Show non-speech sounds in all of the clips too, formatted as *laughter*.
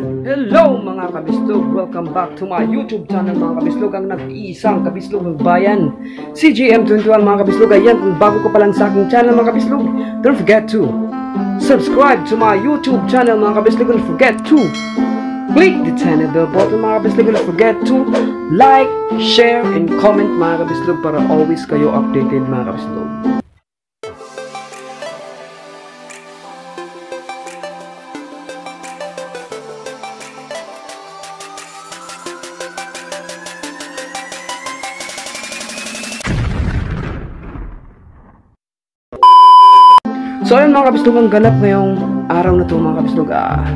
Hello mga kabislog! Welcome back to my YouTube channel mga kabislog Ang nag-iisang kabislog ng bayan. CGM21 mga kabislog. Ayan, kung bago ka pa lang sa aking channel mga kabislog Don't forget to subscribe to my YouTube channel mga kabislog. Don't forget to click the tiny bell button mga kabislog. Don't forget to like, share, and comment mga kabislog Para always kayo updated mga kabislog So ayun mga kabislog, ang ganap ngayong araw na to mga kabislog. Ah,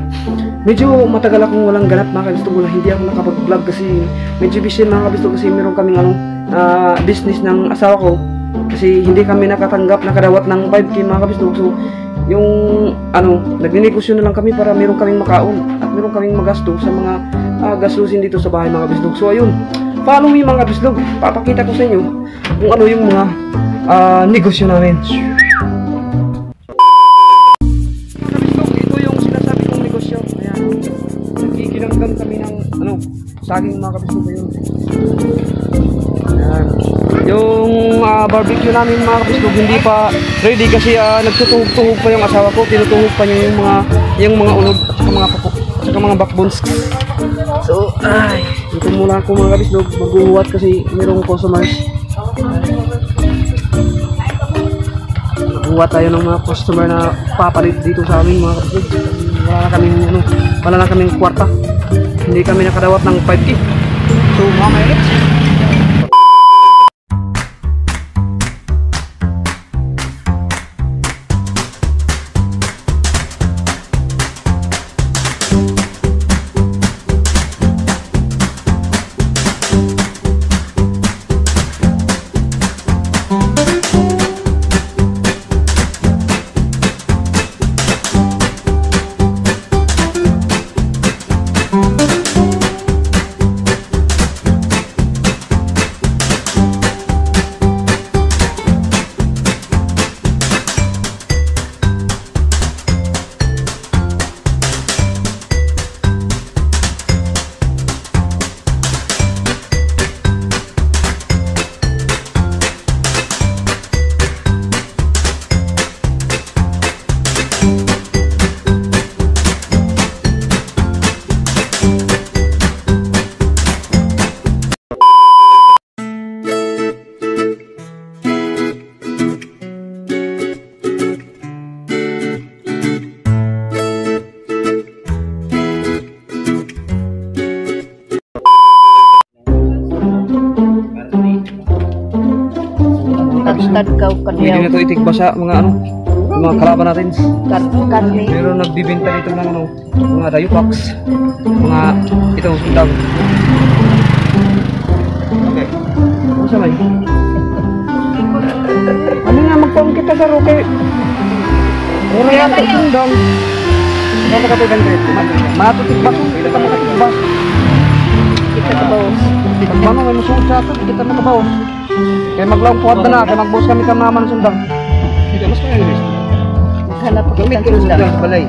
medyo matagal akong walang ganap mga kabislog. Wala, hindi ako nakapag-vlog kasi medyo busy mga kabislog kasi meron kaming anong ah, business ng asawa ko. Kasi hindi kami nakatanggap, nakadawat ng 5K mga kabislog. So yung ano, nagninegosyo na lang kami para meron kaming makaon at meron kaming magasto sa mga ah, gastusin dito sa bahay mga kabislog. So ayun, follow me mga kabislog. Papakita ko sa inyo kung ano yung mga ah, negosyo namin. Saging mga kabislog yun. Ayan. Yung ah, barbecue namin mga kabislog, hindi pa ready kasi uh, nagtutuhog-tuhog pa yung asawa ko. Tinutuhog pa niya yung mga, yung mga unod at mga papok, at mga backbones. So, ay, dito muna ako mga kabislog. Maghuhuwat kasi mayroong customers. kuha tayo ng mga customer na papalit dito sa amin mga kapatid. Wala na kaming ano, wala na kaming kwarta. Hindi kami nakadawat ng 5K. So mamaya let's Pwede na ito itigba sa mga ano, mga kalaban natin. Kar karne. Pero nagbibenta dito ng ano, mga dayupax, mga ito, sundang. Okay. Ano sa may? *laughs* Ano nga, magpawang kita sa roke. Mura yan, ito sundang. Ano makatugan ka ito? Matutikbas, hindi ka makatikbas. Kita ka ba? Pag mano, may masungod sa ato, hindi ka makabawas. Kaya maglawang puwat na na, kaya magbuhos kami kang naman ng sundang. Ito, mas kaya nila. Naghanap ako Gamit ng ko yung sundang. sundang sa balay.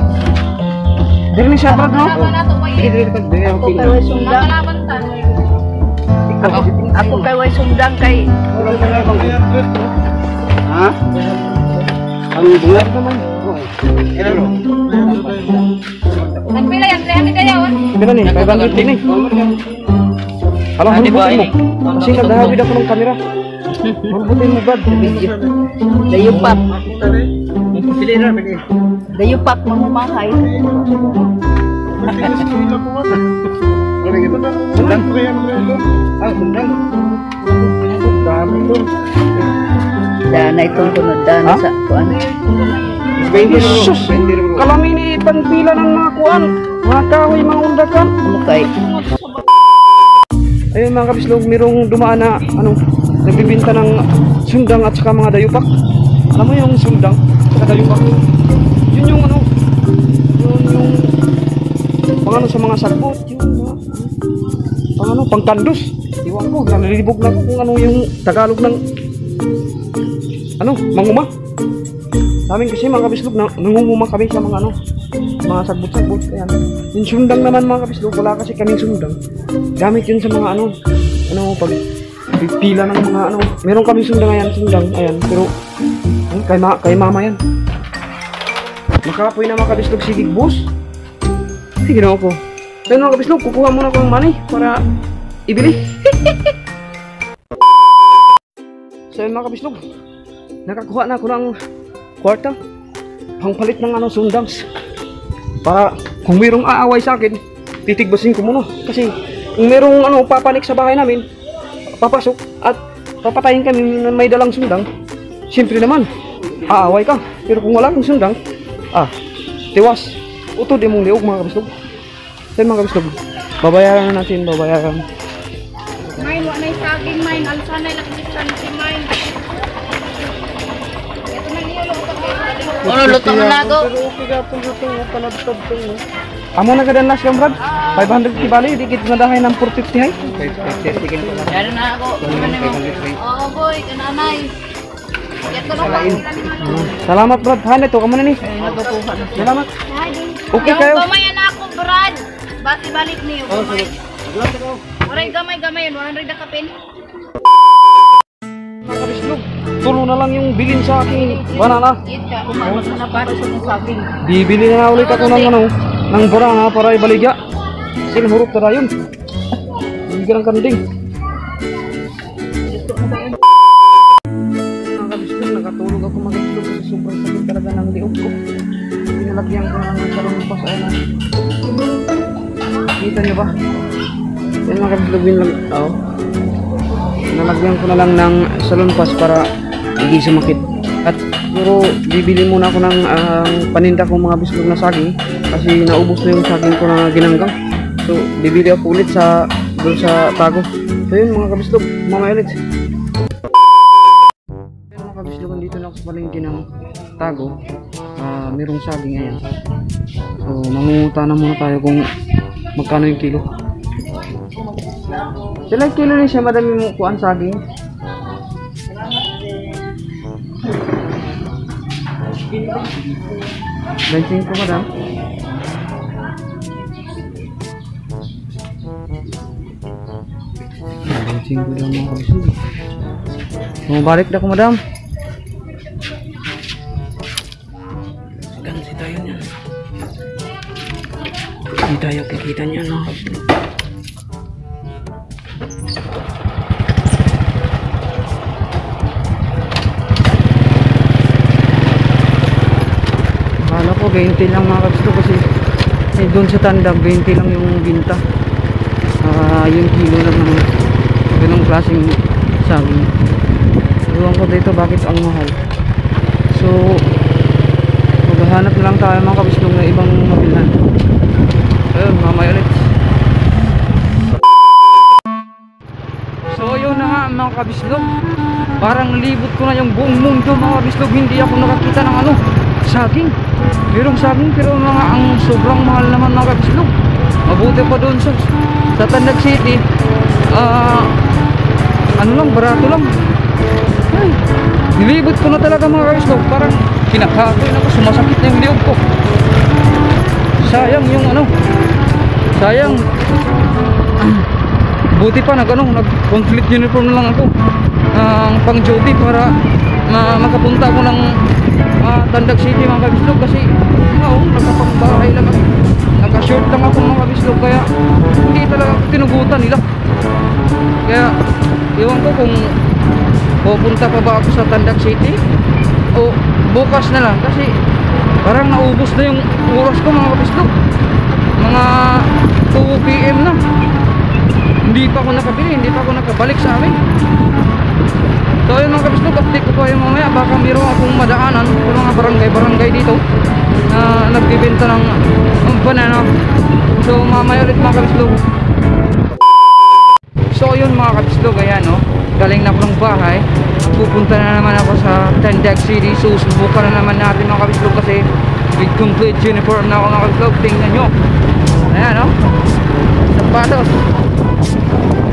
Dili ni siya, Brad, no? Dili, dili, pag dili, Ako okay kay lang. way sundang. Ako, ako kay way sundang kay Ha? Ang bulat naman. Ano? Nagpila yan, 300 kayo. Hindi na ni, 500 din eh. Alam, hulbutin mo. Kasi naghahawid ako ng kamera. Hulbutin mo, Brad. video. Dayupak. Dayupak mamumahay. Sundang. Ah, sundang. Dami to. Dana itong kunod dana Ha? sa kuan. Sus! Kalami ni panpila ng mga kuan. Mga kahoy, mga undakan. Ano kay? Ayun mga kabislog, mayroong dumaan na ano, nagbibinta ng sundang at saka mga dayupak. Alam mo yung sundang at saka dayupak? Yun yung ano, yun yung pang ano sa mga sagbot, yun mga, pang ano, pang kandos. Iwan ko, nalilibog na kung ano yung Tagalog ng ano, manguma. Sa amin kasi mga kabislog, na, nangunguma kami sa mga ano, mga sagbot-sagbot. Ayan. Yung sundang naman mga kabislog, wala kasi kaming sundang. Gamit yun sa mga ano, ano, pag pila ng mga ano. Meron kaming sundang ayan, sundang, ayan. Pero, ay, kay, ma kay mama yan. Makapoy na mga kabislog, sigig boss. Sige na ako. Pero mga kabislog, kukuha muna ko ng money para ibili. *laughs* so yun mga kabislog, nakakuha na ako ng kwarta pangpalit ng ano sundangs para kung mayroong aaway sa akin titigbasin ko muna kasi kung mayroong ano papanik sa bahay namin papasok at papatayin kami na may dalang sundang siyempre naman aaway ka pero kung wala kang sundang ah tiwas utod yung mong liog mga kabislog yun, mga kabislog babayaran na natin babayaran Main, wa na saging main. Alsanay lakisan si main. Ito na niyo lo Ano, luto na ako? Pero okay ka itong luto mo, panabtab mo. Amo na kadan last yung brad? 500 kibali, di kita nadahay ng 450 hay? Yan na ako. Oo, boy, kananay. Na? Salamat brad, hanay to, kamo na ni. Na. Salamat. Okay Yung kayo. gamay na ako, Brad. Bati balik niyo. Gamay. Waray gamay-gamay yun. 100 na kapin. Mga kabislog, tulo na lang yung bilin sa aking banana. Kumakas na para sa saging. Bibili na ulit ako ng ano, ng banana para ibaligya. Sinhurot na yun. Hindi ng kanding. Nakatulog ako mga kabislog kasi sobrang sakit talaga ng liog ko. Pinalagyan ko na ng salon pa sa ano. Kita niyo ba? Yan mga kabislog, binlag... Oh. Nalagyan ko na lang ng salon pass para hindi sumakit. At puro bibili muna ako ng ang paninda ko mga bislog na saging kasi naubos na yung saging ko na ginanggang. So bibili ako ulit sa doon sa tago. So yun mga kabislog, mamaya ulit. Pero mga kabislog, dito na ako sa palengke ng tago. Ah, merong saging ayan. So mangunguta na muna tayo kung magkano yung kilo. Sila kilo rin siya madami mo kuan saging. Bensin ko madam. Bensin ko lang mga kabisog. Bumabalik na ko madam. Gansi tayo niyan. Hindi tayo kikita niyan no. 20 lang mga kabisog kasi eh, doon sa tandang 20 lang yung binta. Ah, yung kilo lang ng ganong klaseng saging. Ewan ko dito bakit ang mahal. So, maghahanap na lang tayo mga kabislog na ibang mabilhan. Ayun, mamaya ulit. So, yun na nga mga kabislog. Parang libot ko na yung buong mundo mga kabislog. Hindi ako nakakita ng ano, saging. Merong saging pero mga ang sobrang mahal naman mga kabislog. Mabuti pa doon sa, sa Tandag City. Ah, ano lang, barato lang. Ay, nilibot ko na talaga mga kabislog. Parang kinakagoy na ako, sumasakit na yung liog ko. Sayang yung ano, sayang. *clears throat* Buti pa nag ano, nag complete uniform lang ako. Ang pang joby para ma makapunta ako ng ah, Tandag City mga kabislog kasi oo, nakapangbahay lang ako. Naka-short lang ako mga kabislog kaya hindi talaga ako tinugutan nila. Kaya iwan ko kung pupunta pa ba ako sa Tandag City o bukas na lang kasi parang naubos na yung oras ko mga kabislog. Mga 2 PM na hindi pa ako nakabili, hindi pa ako nakabalik sa amin. So yun mga kabislog, update ko pa yung mamaya. Baka mayroon akong madaanan sa mga barangay-barangay dito na nagbibenta ng ng banana. So mamaya ulit mga kabislog. So yun mga kabislog, ayan no. Galing na ako ng bahay. Pupunta na naman ako sa Tandag City. So subukan na naman natin mga kabislog kasi with complete uniform na ako mga kabislog. Tingnan nyo. Ayan no. Sapatos.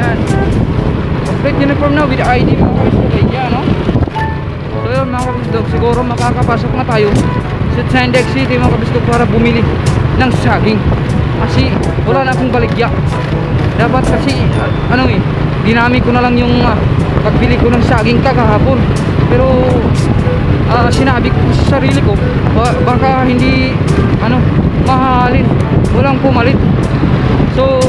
Ayan. Complete uniform na with ID mga kabislog. Ayan no. So yun mga kabislog, siguro makakapasok na tayo sa Tandag City mga kabislog para bumili ng saging. Kasi wala na akong baligya. Dapat kasi ano eh, dinami ko na lang yung ah, pagbili ko ng saging kakahapon. Pero ah, sinabi ko sa sarili ko, ba- baka hindi ano, mahalin. Walang pumalit. So,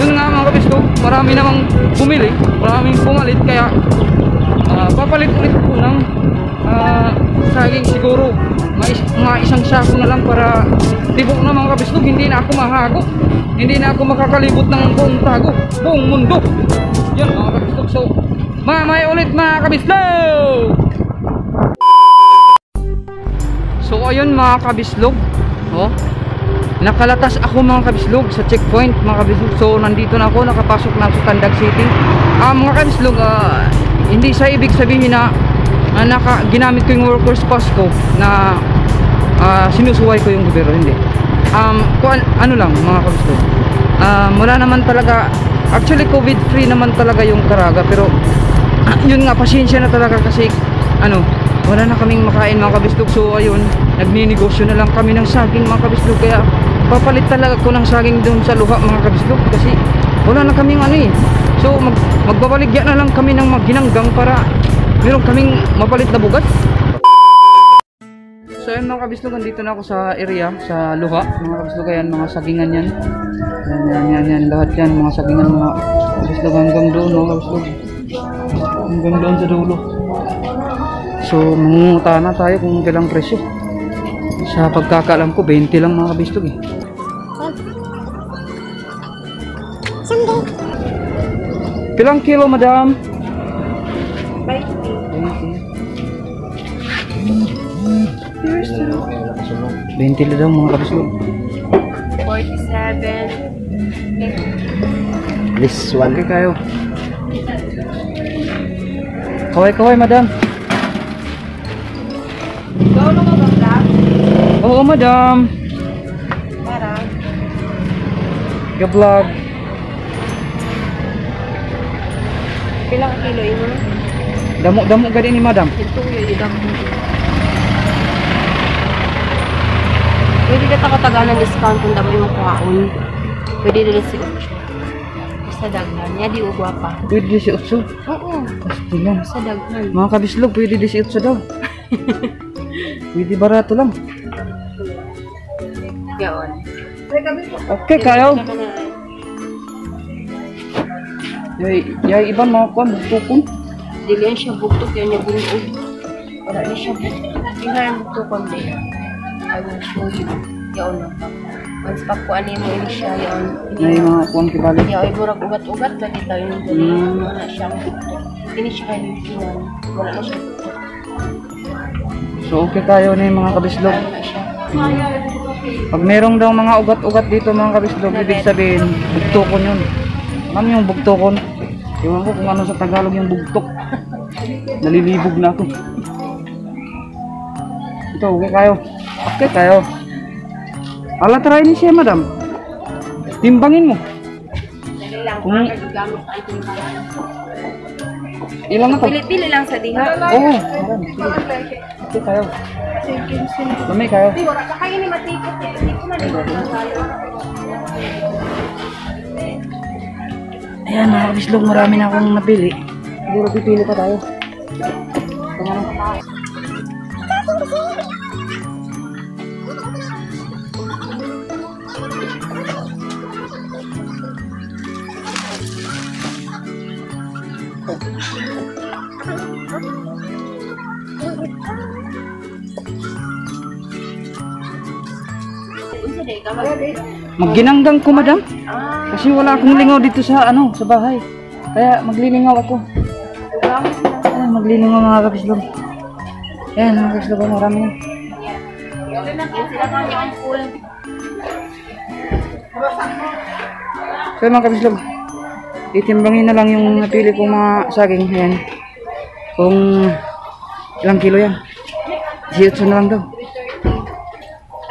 yun nga mga kabisto, marami namang bumili, maraming pumalit kaya ah, papalit ulit ko ng ah, saging siguro. Mga, is- mga isang sako na lang para tibok na mga kabisto, hindi na ako mahago. Hindi na ako makakalibot ng buong tago buong mundo. Yun mga kabisto so mamay ulit mga kabisto so ayun mga kabislog oh Nakalatas ako mga kabislog sa checkpoint mga kabislog. So nandito na ako, nakapasok na sa Tandag City. Ah mga kabislog, ah, hindi sa ibig sabihin na ah, naka, ginamit ko yung workers pass ko na ah, sinusuway ko yung gobyerno. Hindi. Um, kung an- ano lang mga kabislog. Um, wala naman talaga, actually COVID free naman talaga yung Caraga pero ah, *clears throat* yun nga, pasensya na talaga kasi ano, wala na kaming makain mga kabislog so ayun, nagninegosyo na lang kami ng saging mga kabislog kaya papalit talaga ko ng saging doon sa luha mga kabislog kasi wala na kaming ano eh so mag, magbabaligya na lang kami ng maginanggang para meron kaming mapalit na bugat So ayun mga kabislog, andito na ako sa area, sa luha. Mga kabislog, ayan, mga sagingan yan. Yan, yan, yan, yan, lahat yan, mga sagingan, mga kabislog hanggang doon, mga kabislog. Hanggang doon sa dulo. So, mangunguta na tayo kung kailang presyo. Sa pagkakaalam ko, 20 lang mga kabislog eh. Pilang kilo, madam? 20 lang daw mga kabislog. 47. This one. Okay kayo. Kaway kaway madam. Ikaw na mag-vlog? Oo madam. Para. Ga-vlog. Pilang kilo yun? Damo damo gani ni madam. Ito yun, idang Pwede ka takataga ng discount kung damo yung kuhaon. Pwede din si Ucho. Sa daghan. Niya di ugwa pa. Pwede 18. Oo. Pasti lang. Sa daghan. Mga kabislog, pwede 18 daw. *laughs* pwede barato lang. Yaon. Okay kayo. Yay, yay iban mga kwan, tukon. Dili yan siya bugtok. Yan niya bunog. Wala na siya bugtok. Tingnan ang bugtokon din. I will show you. Yaon lang. Once pagkuan mo ini siya, yaon. Yay mga kwan kibali. Ya, ay murag ugat-ugat ba dito yung dali. Mm. Wala siyang bugtok. Ini siya kayo kiwan. Wala na siya bugtok. So okay kayo na yung mga kabislog. Siya. Pag merong daw mga ugat-ugat dito mga kabislog, ibig sabihin, bugtokon yun. Ano yung bugtokon? Ewan ko kung ano sa Tagalog yung bugtok. Nalilibog na ako. Ito, okay kayo. Okay kayo. Ala, try ni siya, madam. Timbangin mo. Kung- Gamit ang timbangan. Ilan na to? Pili-pili lang sa diha. Oo. Sige. Okay kayo. Lamay kayo. Di, wala ka kayo ni matikot eh. Hindi ko maligot na tayo. Ayan mga kabislog, marami na akong napili. Siguro pipili pa tayo. Pangalan pa Magginanggang ko, madam. Kasi wala akong lingaw dito sa ano, sa bahay. Kaya maglilingaw ako. Ay, maglilingaw mga kabislog. Ayan, mga kabislog, marami na. So mga kabislog, itimbangin na lang yung napili kong mga saging. Ayan. Kung ilang kilo yan. 18 na lang daw.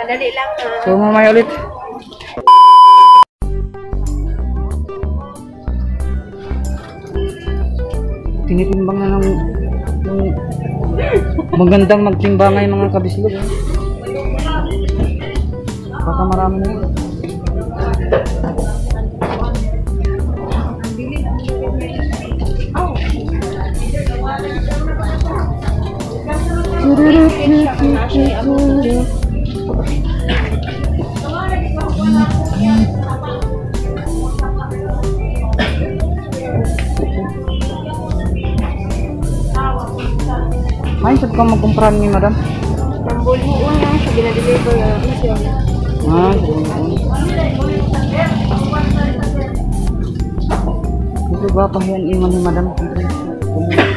Kadali lang ha. So mamaya ulit. Tinitimbang na ng, ng magandang magtimbangay mga kabislog. eh. Pinakamarami na yun. Ay, saan ka magkumpran ni madam? Ang bulbuon niya siya ginadeliver na siya. Ah, Ito ba pahiyan iman ni madam?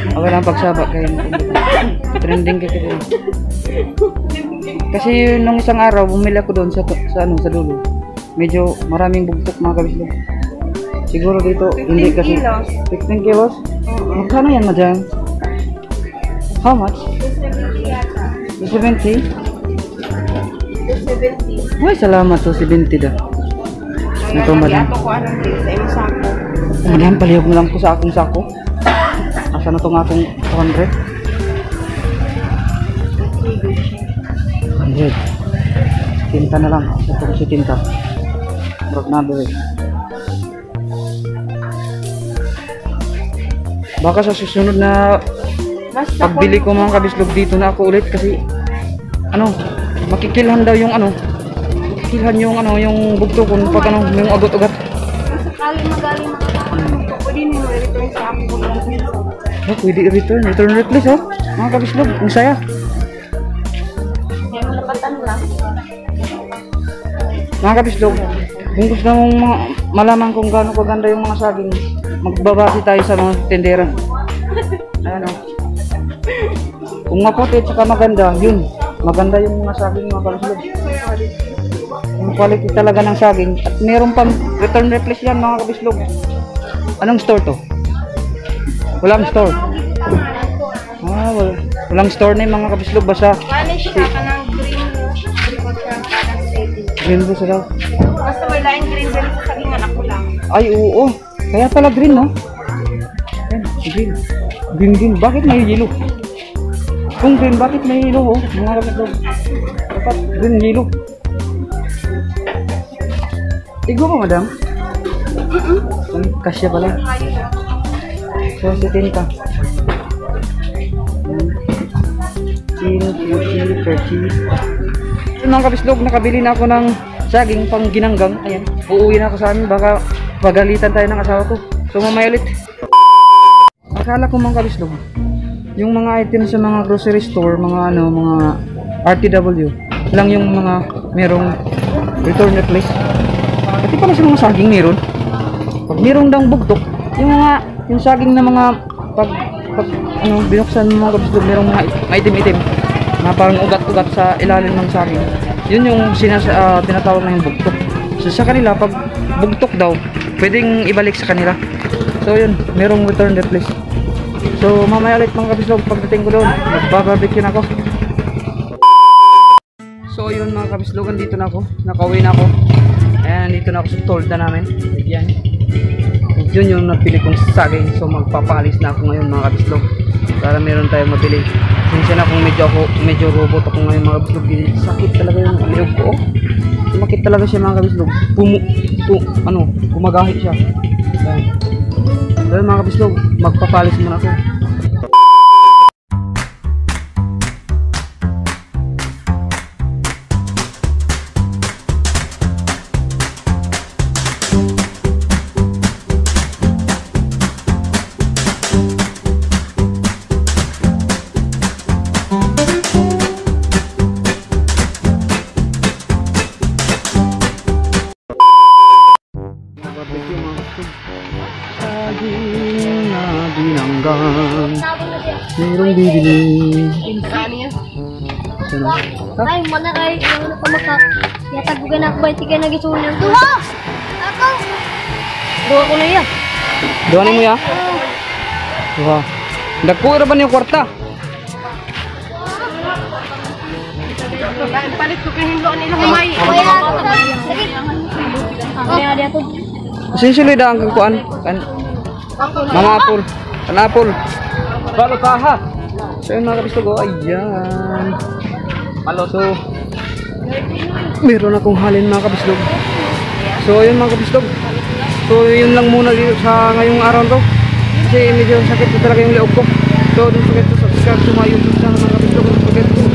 Okay lang pagsaba kayo. Trending ka kayo. Kasi nung isang araw, bumili ako doon sa, sa, ano, sa dulo. Medyo maraming bugtok mga kabislo. Siguro dito, hindi 15 kasi... kilos. 15 kilos? Magkano yan, madam? How much? 270? 270. Uy, salamat to, 70 da. Ito, madam. Ato ko anong sa imong sako. Madam, palihog na lang ko sa akong sako. Asa na itong akong 200? 100. Tinta na lang. Ito ko si tinta. Brog na bere. Baka sa susunod na pagbili ko mga kabislog dito na ako ulit kasi ano, makikilhan daw yung ano, makikilhan yung ano, yung bugto kung pag ano, yung agot-agot. sakali magaling makakapagpunto, pwede nyo i-return sa piso. Oh, pwede i-return. Return replace, oh. Mga kabislog, ang saya. Mga kabislog, kung gusto mong mga, malaman kung gaano kaganda yung mga saging, magbabase tayo sa mga tendera. *laughs* Ayan, oh. Kung maputi at saka maganda, yun. Maganda yung mga saging mga kabislog. Yung quality talaga ng saging. At meron pang return replace yan mga kabislog. Anong store to? Walang store. Ah, wala. Walang store na yung mga kabislog. Basta Vanish siya ka ng green green po sila. Basta wala yung green bell sa sagingan ako lang. Ay, oo. Kaya pala green, no? Green. Green, green. Bakit may yellow? Kung green, bakit may yellow, oh? Mga kapatid. Dapat green, yellow. Igo ba, madam? Ay, kasya pala. So, si Tinta. Chino, Puchi, Perchi. Yung mga kabislog, nakabili na ako ng saging pang ginanggang. Ayan, uuwi na ako sa amin. Baka pagalitan tayo ng asawa ko. So, mamaya ulit. Akala ko mga kabislog, yung mga items sa mga grocery store, mga ano, mga RTW, lang yung mga merong return replace. Pati pala sa mga saging meron. Pag meron daw bugtok, yung mga, yung saging na mga, pag, pag ano, binuksan mo mga kabislog, merong mga item-item na parang ugat-ugat sa ilalim ng saging. Yun yung sinas, ah, tinatawag na yung bugtok. So sa kanila, pag bugtok daw, pwedeng ibalik sa kanila. So yun, merong return replace. So mamaya ulit mga kabislog, pagdating ko doon, magbabarbecue na ako. So yun mga kabislogan, dito na ako. Nakauwi na ako. Ayan, dito na ako sa tolda namin. Yan. Yun yung napili kong saging. So magpapalis na ako ngayon mga kabislog. Para meron tayong mabili. Minsan na kung medyo ako, medyo robot ako ngayon mga kabislog. Sakit talaga yung liog ko. oh. Sumakit talaga siya mga kabislog. Pumu, pu, ano, gumagahi siya. Ayan. So yun, mga kabislog, magpapalis muna ako. Merong bibili. Ano yan? Sana. Ay, mana kay yung ano pa maka. Yatag ko na ba sige na gisunan. Duha. Ako. Duha ko na yan. Doon mo ya? Duha. Dagko ra ba niyo kwarta? Palit ko kay hinlo nila humay. Kaya lagi. Ano ya dia tuh? Sisili da ang kuan kan mga apple. Kan apple. Balo kaha. So yun mga kabistog, oh, ayan. Malo. So, meron akong halin mga kabislog. So yun mga kabislog. So yun lang muna dito sa ngayong araw to. Kasi medyo sakit na talaga yung leog ko. So don't forget to subscribe to my YouTube channel mga kabislog. Don't forget to